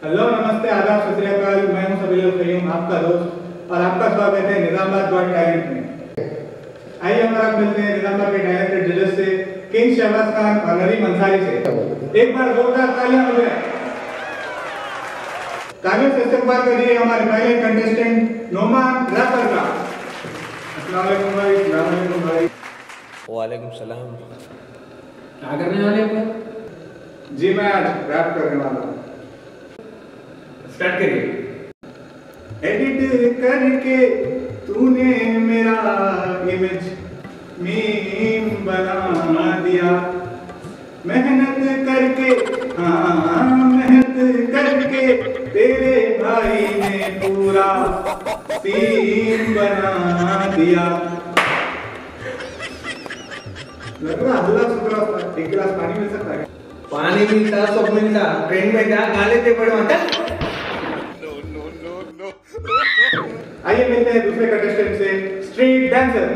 Hello नमस्ते आदाब सत मैं हूँ सबील कयूम आपका दोस्त और आपका स्वागत है निजामाबाद गॉड टैलेंट में। आइए हमारा मिलते हैं निजामाबाद के टैलेंटेड जजेस से किंग शहबाज खान और नदीम अंसारी से। एक बार जोरदार तालियाँ हो जाए तालियों से इस्तेमाल करिए हमारे पहले कंटेस्टेंट नोमान रैपर का अस्सलाम वालेकुम भाई। वालेकुम सलाम। क्या करने वाले हो आप? जी मैं आज रैप करने वाला हूँ। स्टार्ट करिए। एडिट करके तूने मेरा इमेज मीम बना दिया। मेहनत करके हाँ मेहनत करके तेरे भाई ने पूरा सीन बना दिया। लग रहा हल्ला सुधरा एक गिलास पानी मिल सकता है पानी मिलता, सब मिलता। ट्रेन में जा, गाले ते पड़े मत आइए मिलते हैं दूसरे कंटेस्टेंट से स्ट्रीट डांसर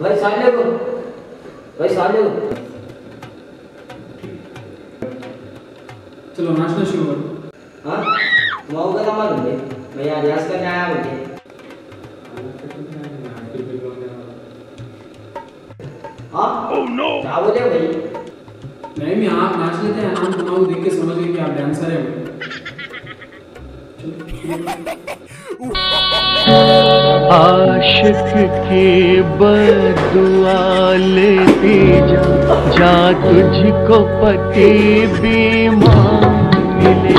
भाई सामने को भाई सामने को। चलो नाचना शुरू करो। हाँ? मऊ का मालूम है मैं यहाँ रियाज करने आया मुझे हाँ? क्या बोले भाई? नहीं नहीं आप नाच लेते हैं नाम तुम्हारा देख के समझ गए कि आप डांसर हैं। आशिक की बदुआ लेती जा जा तुझको पति बीमार मिले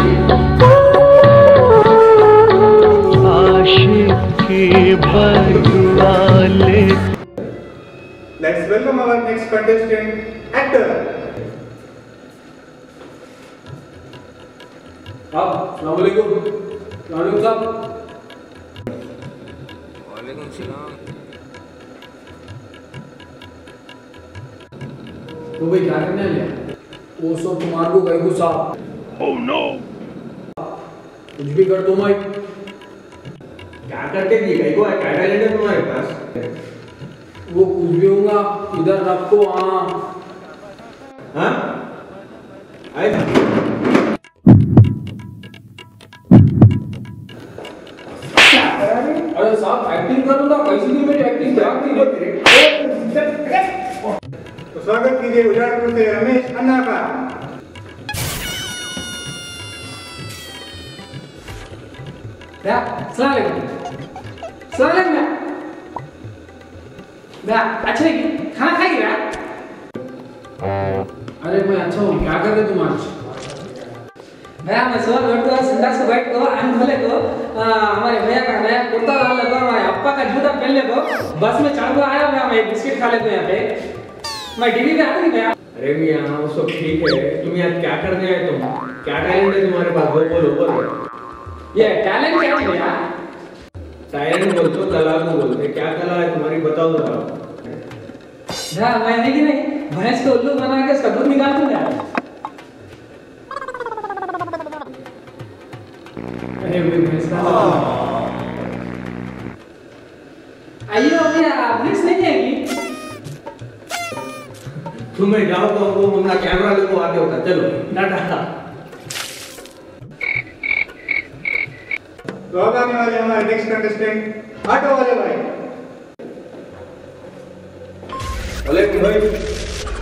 आशिक की बदुआ ले Let's welcome our next contestant, actor. आप अस्सलाम वालेकुम साहब सलाम। तो भाई क्या करने आए? वो सब तुम्हारे को गए गुस्सा ओह नो कुछ भी कर दो मैं क्या करके दिए गई को क्या टैलेंट है तुम्हारे पास? वो कुछ भी होगा इधर रखो हाँ। हाँ? एक्टिंग करूँगा कैसी भी मेरी एक्टिंग खराब थी तो स्वागत कीजिए उजाड़पुर से रमेश अन्ना का। क्या सलाम अलैकुम। सलाम अलैकुम मैं मैं अच्छा है कि खाना खाएगी ना अरे मैं अच्छा हूँ क्या कर रहे तुम आज? भैया मैं सुबह बैठता हूँ संडास को बैठ को अंग धोले को आ, हमारे भैया का नया कुर्ता डाल लेको हमारे अप्पा का जूता पहन लेको। बस में चढ़ को आया मैं मैं एक बिस्किट खा लेता हूँ यहाँ पे। मैं टीवी पे आता नहीं भैया? अरे मियाँ वो सब ठीक है। तुम यहाँ क्या करने आए तुम? क्या टैलेंट है तुम्हारे पास? वो बोलो बोलो। ये टैलेंट क्या है भैया? टैलेंट बोलते हो कला को बोलते। क्या कला है तुम्हारी? बताओ जरा। भैया मैं है कि नहीं भैंस को उल्लू बना के उसका दूध निकाल दूँगा अरे वे भैंस का आइए भैया भैंस नहीं है कि तुम्हें जाओ तो वो अपना कैमरा लेको आगे होता चलो। टाटा तो अब आने वाले हमारे नेक्स्ट कंटेस्टेंट ऑटो वाले भाई। वालेकुम भाई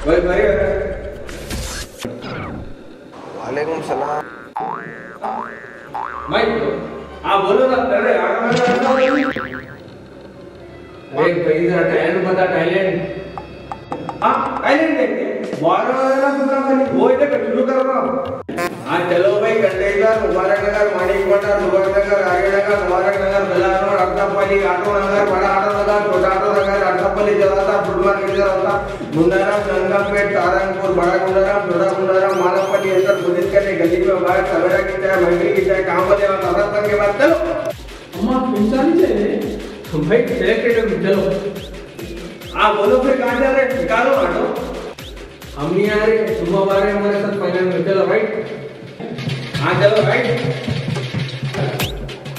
भाई भाई। वालेकुम सलाम। भाई आप बोलो ना, अरे अरे भाई जरा टैलेंट बता टैलेंट हाँ टैलेंट देखते बारह वाला दूसरा खाली, वो इधर कंटिन्यू कर रहा हूँ। हाँ चलो भाई कंटेनर मुबारक नगर, माणिक मंडल मुबारक नगर आगे नगर, मुबारक नगर बेला रोड अर्थपल्ली आटो नगर, बड़ा आटो नगर छोटा आटो नगर अर्थपल्ली जवाता फुटबाल जवाता मुंदाराम संगमपेट तारंगपुर, बड़ा गुंडाराम छोटा में बाहर सवेरा की चाय मंडी की चाय काम वाले और तब के बाद चलो। अम्मा पहचानी चाहिए भाई सिलेक्टेड हो चलो। आप बोलो फिर कहाँ जा रहे हैं? निकालो ऑटो। हम नहीं आ रहे सुबह आ रहे हमारे साथ फाइनल में। चलो राइट हाँ चलो राइट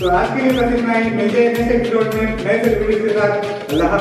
तो आज के लिए बस इतना ही। मिलते हैं नेक्स्ट एपिसोड में। नए सेलिब्रिटीज के साथ। अल्लाह